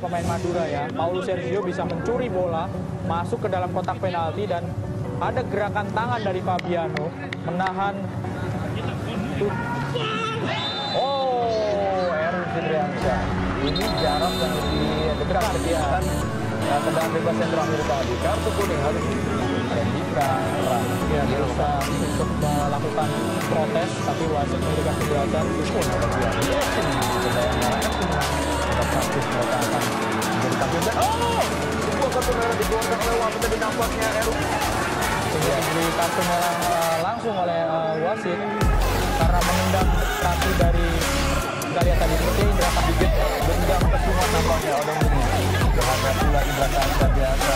pemain Madura ya. Paulo Sergio bisa mencuri bola, masuk ke dalam kotak penalti dan ada gerakan tangan dari Fabiano menahan Oh, Erwin Fidriansyah. Ini jarak yang lebih dekat kegiatan ya, tendangan bebas yang terakhir tadi. Kartu kuning harus Rendika, ya bisa untuk melakukan protes tapi wasit memberikan penjelasan pun praktis mereka akan menjadi kampion. Dan oh, sebuah kartu merah dikeluarkan oleh wasit tadi nampaknya Erwin. sehingga diberi kartu merah langsung oleh eh, wasit karena menendang kaki dari kita tadi seperti gerakan gigit Dendam kesungan nampaknya Odong ini. Berharap pula Indra Kansa biasa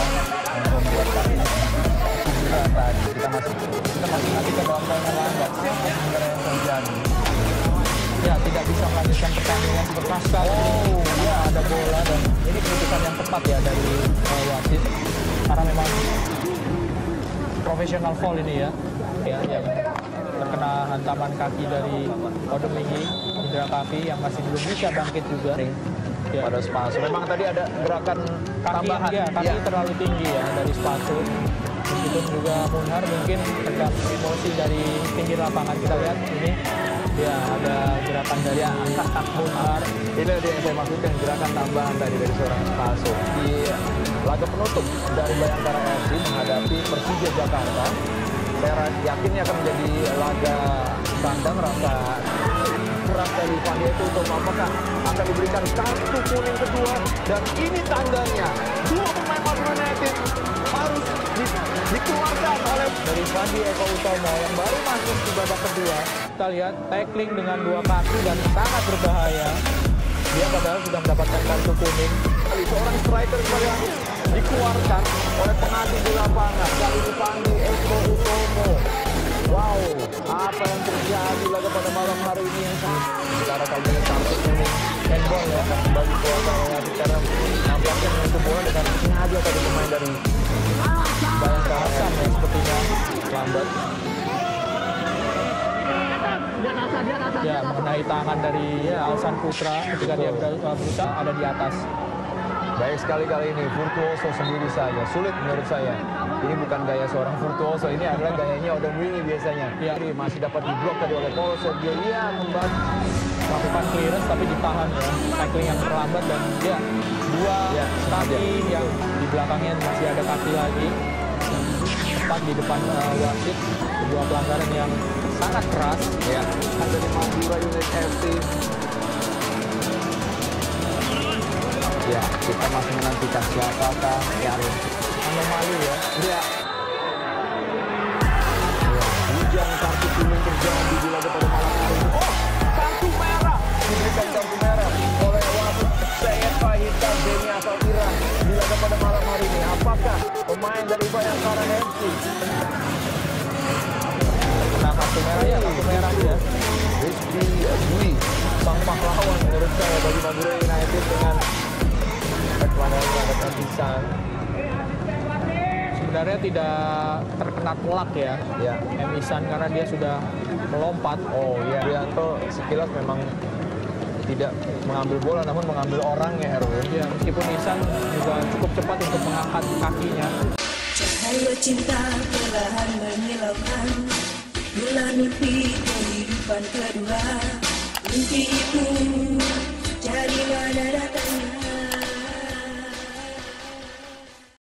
yang membuat kaki Indra tadi. Kita masih kita masih nanti ke dalam tayangan lambat. Sebenarnya yang terjadi? ya tidak bisa melanjutkan pertandingan sekali Oh, keputusan yang tepat ya dari eh, wasit karena memang profesional foul ini ya ya yang terkena hantaman kaki dari Odominggi Indra Kavi yang masih belum bisa bangkit juga ya. pada Spaso. Memang tadi ada gerakan kaki tambahan. ya, kaki Ya. terlalu tinggi ya dari sepatu meskipun juga Munhar mungkin tegak emosi dari pinggir lapangan kita lihat ini ya ada gerakan dari Munhar Ini dia yang saya maksudkan gerakan tambahan tadi dari seorang Spaso di laga penutup dari Bayangkara FC menghadapi Persija Jakarta. Saya yakin ini akan menjadi laga kandang rasa keras dari Fandi itu untuk apakah akan diberikan kartu kuning kedua. Dan ini tandanya dari Fandi Eko Utomo yang baru masuk di babak kedua. Kita lihat tackling dengan dua kaki dan sangat berbahaya. Dia padahal sudah mendapatkan kartu kuning. kali seorang striker kembali dikeluarkan oleh pengadil di lapangan kali ini Pandi Eko Utomo wow apa yang terjadi laga pada malam hari ini yang sangat secara kali ini kartu kuning handball ya bagi kuasa wasit karena nampaknya menyentuh bola dengan sengaja tadi pemain dari lambat ya mengenai tangan dari ya, Alsan Putra ketika dia ber- berusaha ada di atas. Baik sekali kali ini virtuoso sendiri saja. Sulit menurut saya. Ini bukan gaya seorang virtuoso, ini adalah gayanya Odong Wingi biasanya. Ya. Ini masih dapat diblok tadi oleh Paulo Sergio. Iya, kembali. melakukan clearance tapi ditahan ya tackling yang terlambat dan dia dua Ya, kaki yang di belakangnya masih ada kaki lagi tepat di depan uh, wasit sebuah pelanggaran yang sangat keras Ya, ada di Madura United FC. Ya, kita masih menantikan siapakah yang anomali ya Ya. Hujan kartu kuning terjadi di laga pada malam hari. Oh, kartu merah diberikan kartu merah oleh wasit Syed Fahita Zeni asal Iran di laga pada malam hari ini. Apakah pemain dari Bayangkara nah kartu merah ya kartu merah ya Rizky sang pahlawan menurut saya bagi Madura United dengan sebenarnya tidak terkena telak ya Ya. Emisan karena dia sudah melompat Oh iya, Rianto sekilas memang tidak mengambil bola namun mengambil orangnya Erwin. ya meskipun Isan juga cukup cepat untuk mengangkat kakinya cinta perlahan menyilaukan. Bila mimpi kehidupan kedua Mimpi itu jadi mana datang